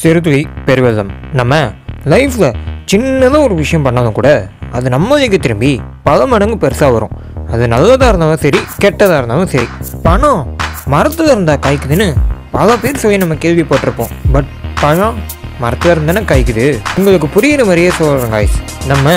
சிறுதுளி பெருவெள்ளம் நம்ம லைஃப்பில் சின்னதாக ஒரு விஷயம் பண்ணாலும் கூட அது நம்மளுக்கு திரும்பி பல மடங்கு பெருசாக வரும். அது நல்லதாக இருந்தாலும் சரி கெட்டதாக இருந்தாலும் சரி பணம் மரத்தில் இருந்தால் காய்க்குதுன்னு பல பேர் சொல்லி நம்ம கேள்விப்பட்டிருப்போம். பட் பணம் மரத்தில் இருந்தானே காய்க்குது? உங்களுக்கு புரியிற மாதிரியே சொல்கிறேன் காய்ஸ் நம்ம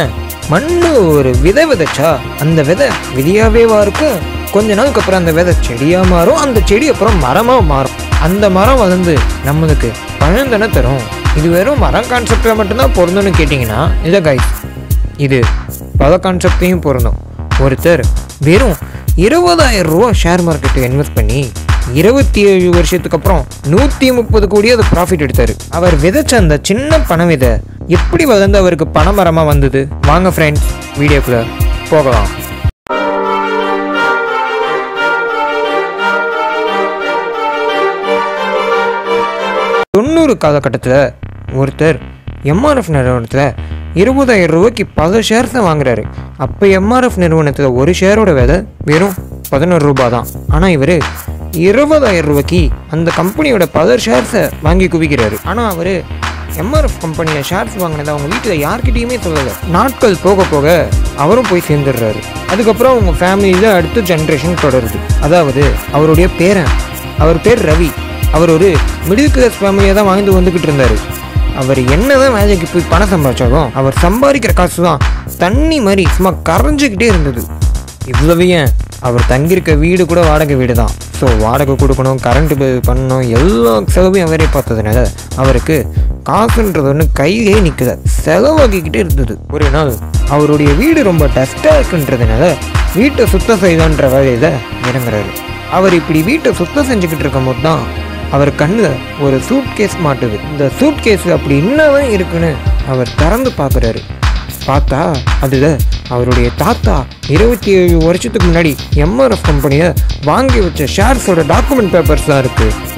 மண்ணு ஒரு விதை விதைச்சா அந்த விதை விதையாவேவா இருக்கும் கொஞ்ச நாளுக்கு அப்புறம் அந்த விதை செடியாக மாறும் அந்த செடி அப்புறம் மரமாக மாறும். அந்த மரம் வளர்ந்து நம்மளுக்கு பழம் தானே தரும். இது வெறும் மரம் கான்செப்டில் மட்டும்தான் பொருந்தும்னு கேட்டிங்கன்னா இல்லை கைஸ் இது பல கான்செப்டையும் பொருந்தும். ஒருத்தர் வெறும் இருபதாயிரம் ரூபா ஷேர் மார்க்கெட்டுக்கு இன்வெஸ்ட் பண்ணி இருபத்தி ஏழு வருஷத்துக்கு அப்புறம் நூற்றி முப்பது கோடி அது ப்ராஃபிட் எடுத்தார். அவர் விதைச்ச அந்த சின்ன பணம் விதை எப்படி வளர்ந்து அவருக்கு பணமரமாக வந்தது? வாங்க ஃப்ரெண்ட்ஸ் வீடியோக்குள்ளே போகலாம். தொண்ணூறு காலகட்டத்தில் ஒருத்தர் எம்ஆர்எஃப் நிறுவனத்தில் இருபதாயிரம் ரூபாய்க்கு பல ஷேர்ஸை வாங்குறாரு. அப்போ எம்ஆர்எஃப் நிறுவனத்தில் ஒரு ஷேரோட விலை வெறும் பதினோரு ரூபாய் தான். ஆனால் இவர் இருபதாயிரம் ரூபாய்க்கு அந்த கம்பெனியோட பல ஷேர்ஸை வாங்கி குவிக்கிறாரு. ஆனால் அவர் எம்ஆர்எஃப் கம்பெனியில் ஷேர்ஸ் வாங்கினதை அவங்க வீட்டில் யார்கிட்டையுமே சொல்லலை. நாட்கள் போக போக அவரும் போய் சேர்ந்துடுறாரு. அதுக்கப்புறம் அவங்க ஃபேமிலியில் அடுத்த ஜென்ரேஷன் தொடருது. அதாவது அவருடைய பேரன். அவர் பேர் ரவி. அவர் ஒரு மிடில் கிளாஸ் ஃபேமிலியாக தான் வாழ்ந்து வந்துக்கிட்டு இருந்தார். அவர் என்னதான் வேலைக்கு போய் பணம் சம்பாதிச்சாலும் அவர் சம்பாதிக்கிற காசு தான் தண்ணி மாதிரி சும்மா கரைஞ்சிக்கிட்டே இருந்தது. இவ்வளவு ஏன்? அவர் தங்கியிருக்க வீடு கூட வாடகை வீடு தான் ஸோ வாடகை கொடுக்கணும் கரண்ட் பில் பண்ணணும் எல்லா செலவையும் அவரே பார்த்ததுனால அவருக்கு காசுன்றது ஒன்று கையிலே நிற்கல செலவாகிக்கிட்டே இருந்தது. ஒரு நாள் அவருடைய வீடு ரொம்ப டஸ்ட்டாக இருக்குன்றதுனால வீட்டை சுத்தம் செய்தான்ற வேலையில் இறங்குறாரு. அவர் இப்படி வீட்டை சுத்தம் செஞ்சுக்கிட்டு இருக்கும் போது தான் அவர் கண்ணில் ஒரு சூட் கேஸ் மாட்டுது. இந்த சூட் கேஸ் அப்படி என்னதான் இருக்குன்னு அவர் திறந்து பார்க்குறாரு. பார்த்தா அதில் அவருடைய தாத்தா இருபத்தி ஏழு வருஷத்துக்கு முன்னாடி எம்ஆர்எஃப் கம்பெனியை வாங்கி வச்ச ஷேர்ஸோட டாக்குமெண்ட் பேப்பர்ஸ் தான் இருக்குது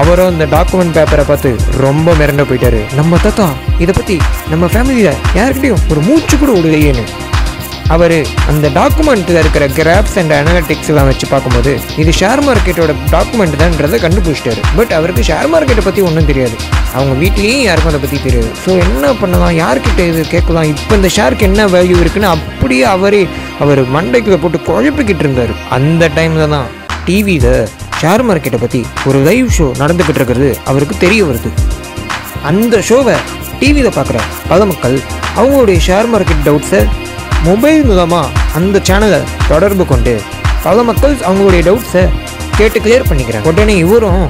அவரும் அந்த டாக்குமெண்ட் பேப்பரை பார்த்து ரொம்ப மிரண்டு போயிட்டாரு. நம்ம தாத்தா இதை பற்றி நம்ம ஃபேமிலியில் யாருக்கிட்டையும் ஒரு மூச்சு கூட விடுலையேன்னு. அவர் அந்த டாக்குமெண்ட்டில் இருக்கிற கிராப்ஸ் அண்ட் அனலிட்டிக்ஸ் எல்லாம் வச்சு பார்க்கும்போது இது ஷேர் மார்க்கெட்டோட டாக்குமெண்ட் தான்ன்றதை கண்டுபிடிச்சிட்டாரு. பட் அவருக்கு ஷேர் மார்க்கெட்டை பற்றி ஒன்றும் தெரியாது. அவங்க வீட்லேயும் யாருக்கும் அதை பற்றி தெரியாது. ஸோ என்ன பண்ணலாம்? யார்கிட்ட இது கேட்கலாம்? இப்போ இந்த ஷேருக்கு என்ன வேல்யூ இருக்குன்னு அப்படியே அவரே அவர் மண்டைக்குள்ள போட்டு குழப்பிக்கிட்டு இருந்தார். அந்த டைமில் தான் டிவியில் ஷேர் மார்க்கெட்டை பற்றி ஒரு லைவ் ஷோ நடந்துக்கிட்டு இருக்கிறது அவருக்கு தெரிய வருது. அந்த ஷோவை டிவியில் பார்க்குற பல மக்கள் அவங்களுடைய ஷேர் மார்க்கெட் டவுட்ஸை மொபைல் மூலமாக அந்த சேனலை தொடர்பு கொண்டு பல மக்கள் அவங்களுடைய டவுட்ஸை கேட்டு கிளியர் பண்ணிக்கிறாங்க. உடனே இவரும்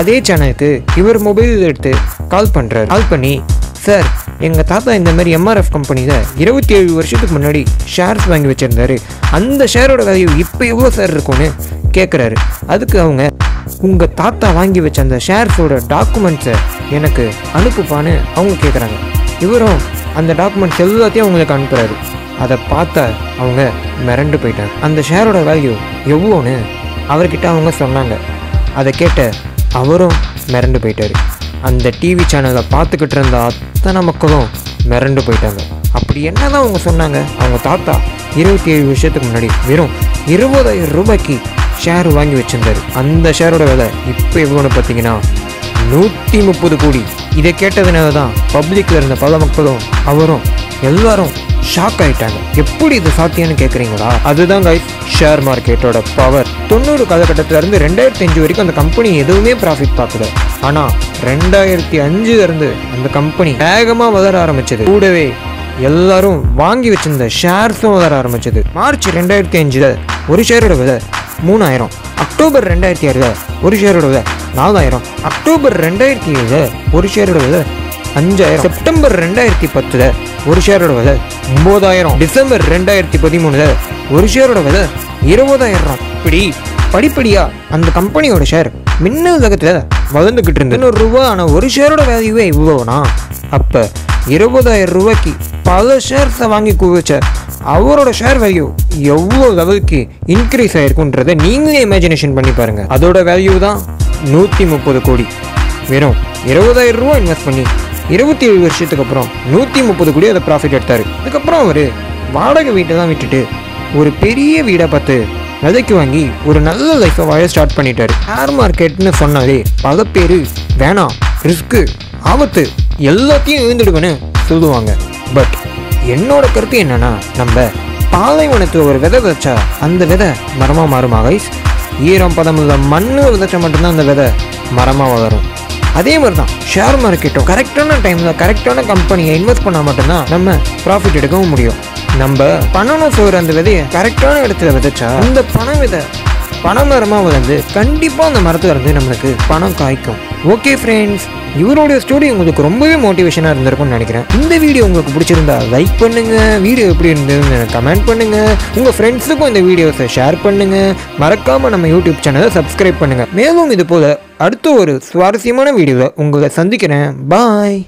அதே சேனலுக்கு இவர் மொபைல் எடுத்து கால் பண்ணுறாரு கால் பண்ணி சார் எங்கள் தாத்தா இந்த மாதிரி எம்ஆர்எஃப் கம்பெனியில் இருபத்தி ஏழு வருஷத்துக்கு முன்னாடி ஷேர்ஸ் வாங்கி வச்சுருந்தாரு. அந்த ஷேரோட வேல்யூ இப்போ எவ்வளோ சார் இருக்கும்னு கேட்குறாரு அதுக்கு அவங்க உங்கள் தாத்தா வாங்கி வச்ச அந்த ஷேர்ஸோட டாக்குமெண்ட்ஸை எனக்கு அனுப்புப்பான்னு அவங்க கேட்குறாங்க இவரும் அந்த டாக்குமெண்ட்ஸ் எல்லாத்தையும் அவங்களுக்கு அனுப்புகிறாரு அதை பார்த்த அவங்க மிரண்டு போயிட்டாங்க. அந்த ஷேரோட வேல்யூ எவ்வளோன்னு அவர்கிட்ட அவங்க சொன்னாங்க. அதை கேட்ட அவரும் மிரண்டு போயிட்டாரு. அந்த டிவி சேனலை பார்த்துக்கிட்டு இருந்த அத்தனை மக்களும் மிரண்டு போயிட்டாங்க. அப்படி என்னதான் அவங்க சொன்னாங்க? அவங்க தாத்தா இருபத்தி ஏழு வருஷத்துக்கு முன்னாடி வெறும் இருபதாயிரம் ரூபாய்க்கு ஷேர் வாங்கி வச்சுருந்தாரு. அந்த ஷேரோட விலை இப்போ எவ்வளோன்னு பார்த்தீங்கன்னா நூற்றி முப்பது கோடி. இதை கேட்டதுனால தான் பப்ளிக்கில் இருந்த பல மக்களும் அவரும் எல்லாரும் ஷாக் ஆயிட்டாங்க. எப்படி இது சாத்தியம்னு கேட்குறீங்களா அதுதான் கைஸ் ஷேர் மார்க்கெட்டோட பவர் தொண்ணூறு காலகட்டத்திலேருந்து ரெண்டாயிரத்தி அஞ்சு வரைக்கும் அந்த கம்பெனி எதுவுமே ப்ராஃபிட் பார்க்கல. ஆனால் ரெண்டாயிரத்தி அஞ்சுல இருந்து அந்த கம்பெனி வேகமாக வளர ஆரம்பிச்சது. கூடவே எல்லாரும் வாங்கி வச்சிருந்த ஷேர்ஸும் வளர ஆரம்பிச்சது. மார்ச் ரெண்டாயிரத்தி அஞ்சில் ஒரு ஷேரோட விலை மூணாயிரம். அக்டோபர் ரெண்டாயிரத்தி ஆறில் ஒரு ஷேரோட விலை நாலாயிரம். அக்டோபர் ரெண்டாயிரத்தி ஏழில் ஒரு ஷேரோட விலை அஞ்சாயிரம். செப்டம்பர் ரெண்டாயிரத்தி பத்தில் ஒரு ஷேரோட விலை ஒம்பதாயிரம் டிசம்பர் ரெண்டாயிரத்தி பதிமூணுல ஒரு ஷேரோட விலை இருபதாயிரம். இப்படி படிப்படியாக அந்த கம்பெனியோட ஷேர் மின்னல் உலகத்தில் வளர்ந்துக்கிட்டு இருந்து இன்னொரு ரூபா ஆனால் ஒரு ஷேரோட வேல்யூவே இவ்வளோனா அப்போ இருபதாயிரம் ரூபாய்க்கு பல ஷேர்ஸை வாங்கி குவிச்ச அவரோட ஷேர் வேல்யூ எவ்வளோ லெவலுக்கு இன்க்ரீஸ் ஆயிருக்குன்றத நீங்களே இமேஜினேஷன் பண்ணி பாருங்க. அதோட வேல்யூ தான் நூற்றி முப்பது கோடி. வெறும் இருபதாயிரம் ரூபா இன்வெஸ்ட் பண்ணி இருபத்தி ஏழு வருஷத்துக்கு அப்புறம் நூற்றி முப்பது கோடி அதை ப்ராஃபிட் எடுத்தார். அதுக்கப்புறம் அவர் வாடகை வீட்டை தான் விட்டுட்டு ஒரு பெரிய வீடை பார்த்து விலைக்கு வாங்கி ஒரு நல்ல லைஃப்பை வாழ ஸ்டார்ட் பண்ணிட்டாரு. ஷேர் மார்க்கெட்னு சொன்னாலே பல பேர் வேணாம் ரிஸ்க்கு ஆபத்து எல்லாத்தையும் எழுந்துடுவேன்னு சொல்லுவாங்க. பட் என்னோட கருத்து என்னன்னா நம்ம பாலைவனத்தில் ஒரு விதை விதைச்சா அந்த விதை மரமாக மாறுமா கைஸ் ஈரம் பதம் இல்லை மண்ணு விதைச்சா மட்டும்தான் அந்த விதை மரமாக வளரும். அதே மாதிரி தான் ஷேர் மார்க்கெட்டும் கரெக்டான டைமில் கரெக்டான கம்பெனியை இன்வெஸ்ட் பண்ணால் மட்டும்தான் நம்ம ப்ராஃபிட் எடுக்கவும் முடியும். நம்ம பண்ணணும் சோறு அந்த விதையை கரெக்டான இடத்துல விதைச்சா அந்த பண விதை பனைமரமாக வளர்ந்து கண்டிப்பாக அந்த மரத்தில் இருந்து நம்மளுக்கு பணம் காய்க்கும். ஓகே ஃப்ரெண்ட்ஸ் இவருடைய ஸ்டோரி உங்களுக்கு ரொம்பவே மோட்டிவேஷனாக இருந்திருக்கும்னு நினைக்கிறேன். இந்த வீடியோ உங்களுக்கு பிடிச்சிருந்தா லைக் பண்ணுங்கள் வீடியோ எப்படி இருந்ததுன்னு கமெண்ட் பண்ணுங்கள் உங்கள் ஃப்ரெண்ட்ஸுக்கும் இந்த வீடியோஸை ஷேர் பண்ணுங்கள் மறக்காமல் நம்ம யூடியூப் சேனலை சப்ஸ்கிரைப் பண்ணுங்கள் மேலும் இது போல் அடுத்த ஒரு சுவாரஸ்யமான வீடியோவில் உங்களை சந்திக்கிறேன். பாய்